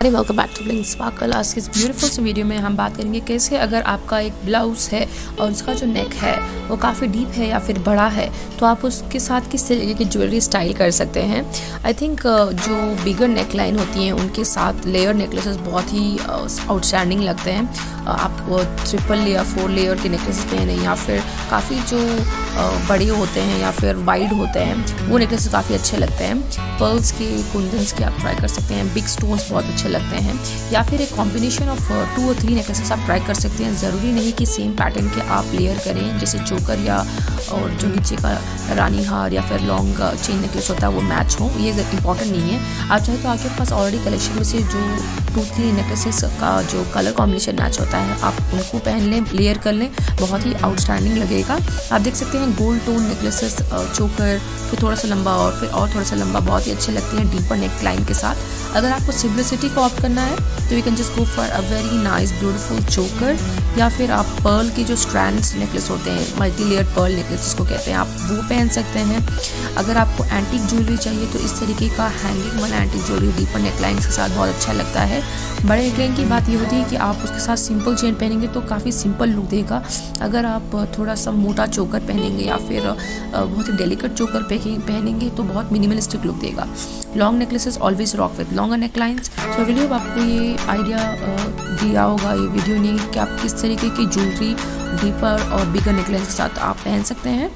अरे welcome back to bling sparkle आज की इस ब्यूटीफुल सी वीडियो में हम बात करेंगे कैसे अगर आपका एक ब्लाउज़ है और उसका जो नेक है वो काफ़ी डीप है या फिर बड़ा है तो आप उसके साथ किस तरीके की ज्वेलरी स्टाइल कर सकते हैं? आई थिंक uh, जो बिगर नेक लाइन होती हैं उनके साथ लेयर नेकलेसेस बहुत ही आउटस्टैंडिंग uh, लगते हैं। Uh, आप ट्रिपल या फोर लेयर के नेकलेसेस पहने या फिर काफ़ी जो बड़े होते हैं या फिर वाइड होते हैं वो नेकलेसेस काफ़ी अच्छे लगते हैं। पर्ल्स के कुंदन्स के आप ट्राई कर सकते हैं। बिग स्टोन्स बहुत अच्छे लगते हैं। या फिर एक कॉम्बिनेशन ऑफ़ टू और थ्री नेकलेसेस आप ट्राई कर सकते हैं। ज़रूरी नहीं कि सेम पैटर्न के आप लेयर करें, जैसे चोकर या और जो नीचे का रानी हार या फिर लॉन्ग चेन नेकलेस होता है, वो मैच हो। ये इंपॉर्टेंट नहीं है। आप चाहे तो आपके पास ऑलरेडी कलेक्शन में से जो टू थ्री नेकलेसेस का जो कलर कॉम्बिनेशन मैच होता है, आप उनको पहन लें लेयर कर लें, बहुत ही आउटस्टैंडिंग लगेगा। आप देख सकते हैं गोल्ड टोन नेकलेसेस चोकर फिर थोड़ा सा लंबा और, फिर और थोड़ा सा लंबा, बहुत ही अच्छे लगते हैं डीपर नेक लाइन के साथ। अगर आपको सिम्प्लिसिटी ऑप्ट करना है तो you can just go for a very nice beautiful choker या फिर आप पर्ल के जो स्ट्रैंड्स नेकलेस होते हैं मल्टी लेयर पर्ल नेकलेस जिसको कहते हैं, आप वो पहन सकते हैं। अगर आपको एंटिक ज्वेलरी चाहिए तो इस तरीके का हैंगिंग वाला एंटिक ज्वेलरी डीपर नेकलाइंस के साथ बहुत अच्छा लगता है। बड़े नेकलाइन की बात ये होती है कि आप उसके साथ सिंपल चेन पहनेंगे तो काफ़ी सिंपल लुक देगा। अगर आप थोड़ा सा मोटा चोकर पहनेंगे, या फिर बहुत ही डेलिकेट चोकर पहनेंगे तो बहुत मिनिमलिस्टिक लुक देगा। Long necklaces always rock with longer necklines so video आपको ये आइडिया दिया होगा, ये वीडियो ने कि आप किस तरीके की ज्वेलरी डीपर और बिगर नेकलेस के साथ आप पहन सकते हैं।